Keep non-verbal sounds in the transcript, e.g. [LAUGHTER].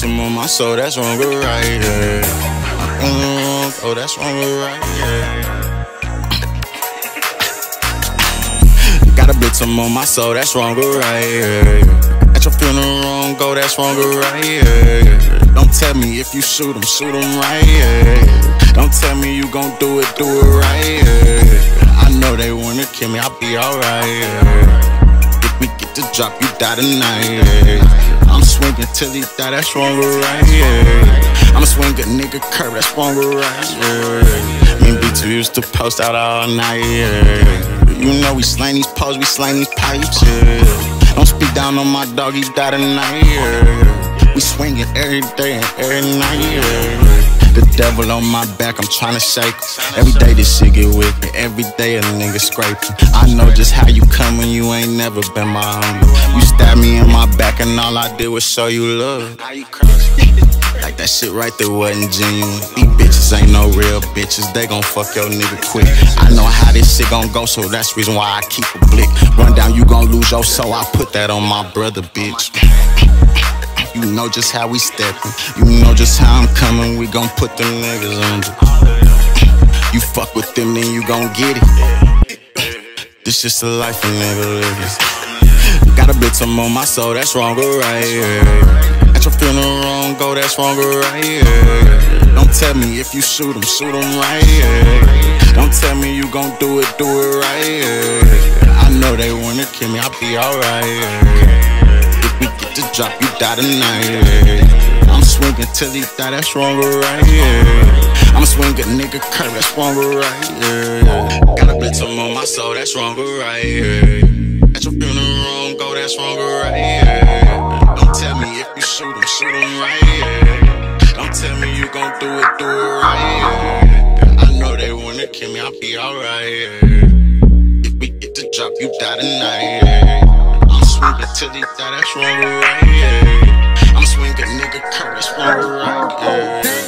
some on my soul, that's wrong or right, yeah. Mm, oh, that's wrong or right, yeah. Got a bit some on my soul, that's wrong or right, yeah. At your funeral wrong, go, that's wrong or right, yeah. Don't tell me if you shoot him, shoot him right, yeah. Don't tell me you gon' do it, do it right, yeah. I know they wanna kill me, I'll be alright, yeah. If we get the drop, you die tonight, yeah. I'm swinging till he die, that's wrong or right, yeah. I'm swinging nigga curve, that's wrong or right, yeah. Me and B2 used to post out all night, yeah. You know we slang these posts, we slang these pipes, yeah. Don't speak down on my dog, he died tonight, yeah. We swinging every day and every night, yeah. The devil on my back, I'm trying to shake. Every day this shit get wicked. Every day a nigga scraping. I know just how you come when you ain't never been my homie. You stabbed me back and all I did was show you love. [LAUGHS] Like that shit right there wasn't genuine. These bitches ain't no real bitches. They gon' fuck your nigga quick. I know how this shit gon' go, so that's reason why I keep a blick. Run down, you gon' lose your soul. I put that on my brother, bitch. You know just how we steppin'. You know just how I'm coming. We gon' put them niggas under. You fuck with them, then you gon' get it. This just the life a nigga living. Bitch I'm on my soul, that's wrong or right. Yeah. At your funeral wrong, go, that's wrong or right. Yeah. Don't tell me if you shoot him, shoot him right. Yeah. Don't tell me you gon' do it, do it right. Yeah. I know they wanna kill me, I'll be alright. Yeah. If we get the drop, you die tonight. I'm swinging till he die, that's wrong or right. Yeah. I'm swinging nigga curve, that's wrong or right. Yeah. Got a bitch I'm on my soul, that's wrong or right. Yeah. Stronger, wrong or right, yeah. Don't tell me if you shoot him, shoot him right, yeah. Don't tell me you gon' do it, do it right, yeah. I know they wanna kill me, I'll be alright, yeah. If we get the drop, you die tonight, yeah. I'm swinging till he die, that's wrong or right, yeah. I'm swinging nigga curse, wrong or right, yeah.